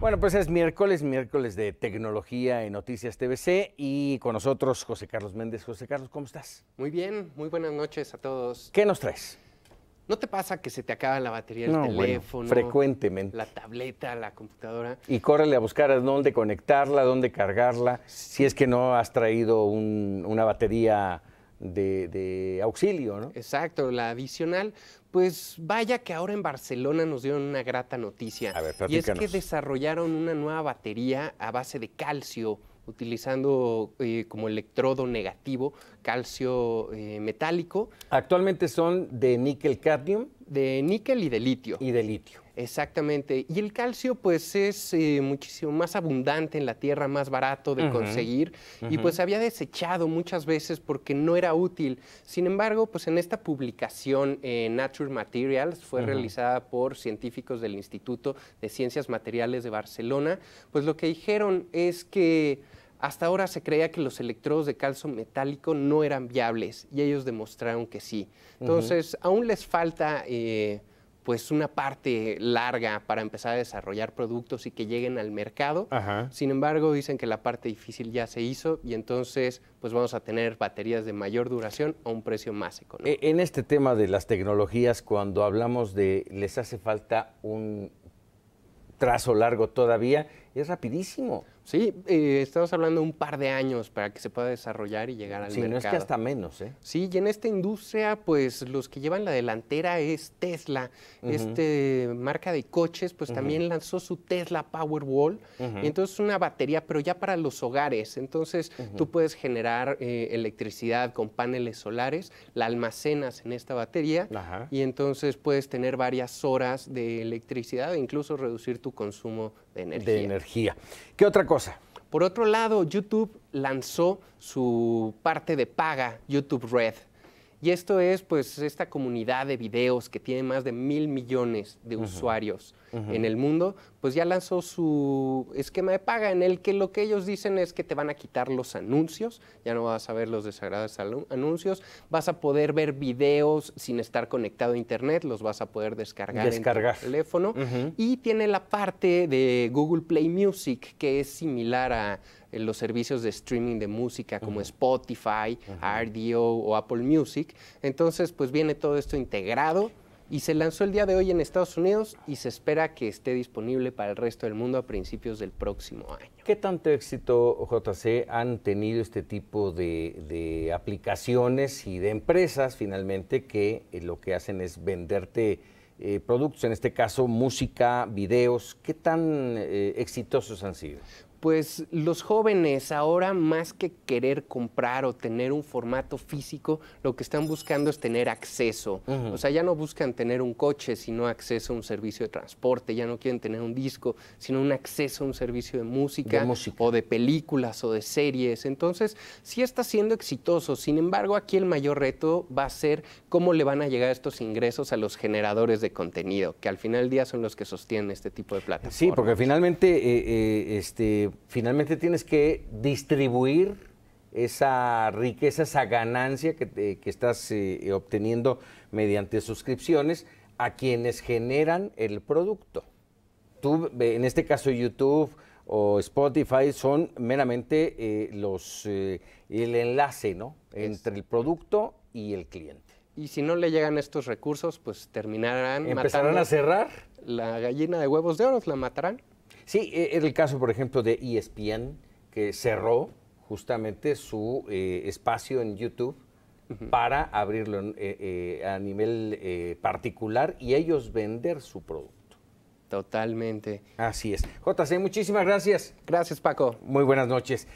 Bueno, pues es miércoles, miércoles de tecnología y noticias TVC y con nosotros José Carlos Méndez. José Carlos, ¿cómo estás? Muy bien, muy buenas noches a todos. ¿Qué nos traes? ¿No te pasa que se te acaba la batería del No, bueno, teléfono? frecuentemente. La tableta, la computadora. Y córrele a buscar a dónde conectarla, dónde cargarla, si es que no has traído un- una batería de, de auxilio, ¿no? Exacto, la adicional. Pues vaya que ahora en Barcelona nos dieron una grata noticia. A ver, y es que desarrollaron una nueva batería a base de calcio, utilizando eh, como electrodo negativo calcio eh, metálico Actualmente son de níquel cadmium de níquel y de litio. y de litio. Exactamente. Y el calcio, pues, es eh, muchísimo más abundante en la tierra, más barato de conseguir. Y pues se había desechado muchas veces porque no era útil. Sin embargo, pues en esta publicación en Nature Materials, fue realizada por científicos del Instituto de Ciencias Materiales de Barcelona, pues lo que dijeron es que hasta ahora se creía que los electrodos de calcio metálico no eran viables y ellos demostraron que sí. Entonces, aún les falta eh, pues una parte larga para empezar a desarrollar productos y que lleguen al mercado. Ajá. Sin embargo, dicen que la parte difícil ya se hizo y entonces pues vamos a tener baterías de mayor duración a un precio más económico. E- En este tema de las tecnologías, cuando hablamos de les hace falta un trazo largo todavía, es rapidísimo. Sí, eh, estamos hablando de un par de años para que se pueda desarrollar y llegar al Si mercado. no es que hasta menos, ¿eh? Sí, y en esta industria, pues los que llevan la delantera es Tesla. Este marca de coches, pues también lanzó su Tesla Powerwall. Y entonces una batería, pero ya para los hogares. Entonces tú puedes generar eh, electricidad con paneles solares, la almacenas en esta batería y entonces puedes tener varias horas de electricidad e incluso reducir tu consumo de energía. De energía. ¿Qué otra cosa? Por otro lado, YouTube lanzó su parte de paga, YouTube Red. Y esto es pues esta comunidad de videos que tiene más de mil millones de usuarios en el mundo, pues ya lanzó su esquema de paga en el que lo que ellos dicen es que te van a quitar los anuncios, ya no vas a ver los desagradables anu- anuncios, vas a poder ver videos sin estar conectado a internet, los vas a poder descargar, Descargar. en tu teléfono. Y tiene la parte de Google Play Music que es similar a eh, los servicios de streaming de música como Spotify, RDO o Apple Music. Entonces, pues viene todo esto integrado y se lanzó el día de hoy en Estados Unidos y se espera que esté disponible para el resto del mundo a principios del próximo año. ¿Qué tanto éxito, JC, han tenido este tipo de, aplicaciones y de empresas finalmente que eh, lo que hacen es venderte eh, productos, en este caso música, videos? ¿Qué tan eh, exitosos han sido? Pues los jóvenes ahora más que querer comprar o tener un formato físico, lo que están buscando es tener acceso. O sea, ya no buscan tener un coche, sino acceso a un servicio de transporte, ya no quieren tener un disco, sino un acceso a un servicio de música, De música. o de películas o de series. Entonces, sí está siendo exitoso. Sin embargo, aquí el mayor reto va a ser cómo le van a llegar estos ingresos a los generadores de contenido, que al final del día son los que sostienen este tipo de plataformas. Sí, porque finalmente, eh, eh, este, finalmente tienes que distribuir esa riqueza, esa ganancia que, que estás eh, obteniendo mediante suscripciones a quienes generan el producto. Tú, ve- en este caso YouTube o Spotify, son meramente eh, los, eh, el enlace ¿no? entre el producto y el cliente. Y si no le llegan estos recursos, pues terminarán ¿Empezarán matando a cerrar? La gallina de huevos de oro, la matarán. Sí, e- era el caso, por ejemplo, de ESPN, que cerró justamente su eh, espacio en YouTube para abrirlo eh, eh, a nivel eh, particular y ellos vender su producto. Totalmente. Así es. JC, muchísimas gracias. Gracias, Paco. Muy buenas noches.